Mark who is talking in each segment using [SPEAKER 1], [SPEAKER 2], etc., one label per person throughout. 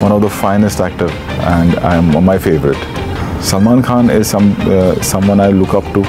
[SPEAKER 1] one of the finest actor and I am my favorite. Salman Khan is some uh, someone I look up to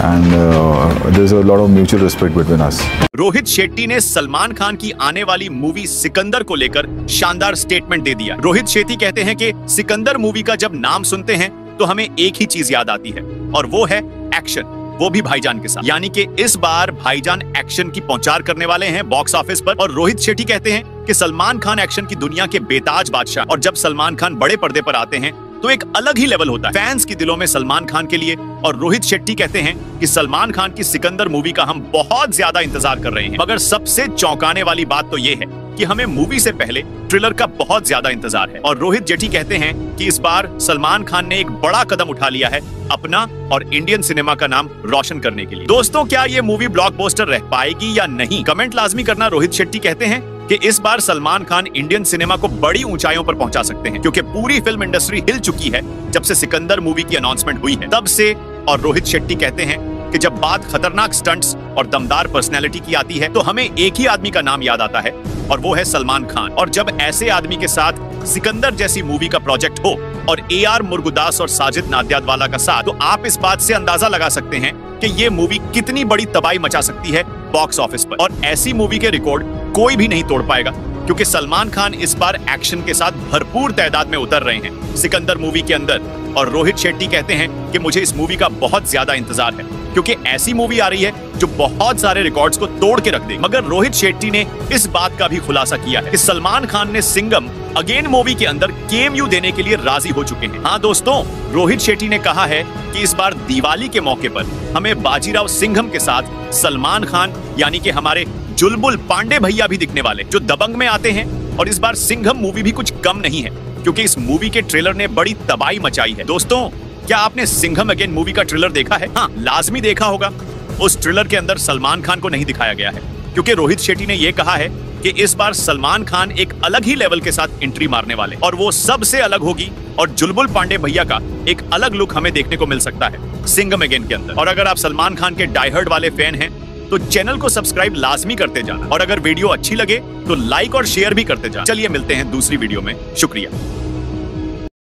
[SPEAKER 1] and uh, there's a lot of mutual respect between us.
[SPEAKER 2] Rohit Shetty ने सलमान खान की आने वाली movie Sikandar को लेकर शानदार statement दे दिया रोहित शेट्टी कहते हैं कि सिकंदर मूवी का जब नाम सुनते हैं तो हमें एक ही चीज़ याद आती है और वो है एक्शन वो भी भाईजान के साथ। यानी कि इस बार भाईजान एक्शन की पहुंचार करने वाले हैं बॉक्स ऑफ़िस पर और रोहित शेट्टी कहते हैं कि सलमान खान एक्शन की दुनिया के बेताज बादशाह और जब सलमान खान बड़े पर्दे पर आते हैं तो एक अलग ही लेवल होता है। फैंस के दिलों में सलमान खान के लिए और रोहित शेट्टी कहते हैं कि सलमान खान की सिकंदर मूवी का हम बहुत ज़्यादा इंतज़ार कर रहे हैं। मगर सबसे चौंकाने वाली बात तो ये है कि हमें मूवी से पहले ट्रिलर का बहुत ज़्यादा इंतज़ार है। और रोहित जेठी कहते हैं कि इस बार सलमान खान ने एक बड़ा कदम उठा लिया है अपना और इंडियन सिनेमा का नाम रोशन करने के लिए। दोस्तों, क्या ये मूवी ब्लॉकबस्टर रह पाएगी या नहीं? कमेंट लाजमी करना, रोहित शेट्टी कहते हैं कि इस बार सलमान खान इंडियन सिनेमा को बड़ी ऊंचाइयों पर पहुँचा सकते हैं, क्योंकि पूरी फ़िल्म इंडस्ट्री हिल चुकी है जब से सिकंदर मूवी की अनाउंसमेंट हुई है। तब से, और रोहित शेट्टी कहते हैं कि जब बात खतरनाक स्टंट्स और दमदार पर्सनैलिटी की आती है तो हमें एक ही आदमी का नाम याद आता है, और वो है सलमान खान। और जब ऐसे आदमी के साथ सिकंदर जैसी मूवी का प्रोजेक्ट हो, और ए आर मुर्गुदास और साजिद नादियादवाला का साथ तो आप इस बात से अंदाज़ा लगा सकते हैं कि ये मूवी कितनी बड़ी तबाही मचा सकती है बॉक्स ऑफ़िस पर। और ऐसी मूवी के रिकॉर्ड कोई भी नहीं तोड़ पाएगा। क्योंकि सलमान खान इस बार एक्शन के साथ भरपूर तादाद में उतर रहे हैं। सिकंदर मूवी के अंदर। और रोहित शेट्टी कहते हैं कि मुझे इस मूवी का बहुत ज़्यादा इंतज़ार है, क्योंकि ऐसी मूवी आ रही है जो बहुत सारे रिकॉर्ड्स को तोड़ के रख दे मगर रोहित शेट्टी ने इस बात का भी खुलासा किया है कि सलमान खान ने सिंगम अगेन मूवी के अंदर केम देने के लिए राज़ी हो चुके हैं। हाँ दोस्तों, रोहित शेट्टी ने कहा है कि इस बार दिवाली के मौके पर हमें बाजीराव सिंघम के साथ सलमान खान, यानी कि हमारे जुलबुल पांडे भैया भी दिखने वाले, जो दबंग में आते हैं। और इस बार सिंघम मूवी भी कुछ कम नहीं है, क्योंकि इस मूवी के ट्रेलर ने बड़ी तबाही मचाई है। दोस्तों, क्या आपने सिंघम अगेन मूवी का ट्रेलर देखा है? हाँ लाजमी देखा होगा। उस ट्रेलर के अंदर सलमान खान को नहीं दिखाया गया है, क्योंकि रोहित शेट्टी ने यह कहा है कि इस बार सलमान खान एक अलग ही लेवल के साथ एंट्री मारने वाले। और वो सबसे अलग होगी, और जुलबुल पांडे भैया का एक अलग लुक हमें देखने को मिल सकता है सिंगम अगेन के अंदर। और अगर आप सलमान खान के डायहर्ड वाले फ़ैन हैं तो चैनल को सब्सक्राइब लाजमी करते जाना। और अगर वीडियो अच्छी लगे तो लाइक और शेयर भी करते जाना। चलिए मिलते हैं दूसरी वीडियो में। शुक्रिया।